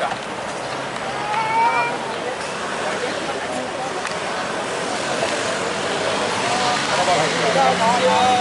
こんにちは。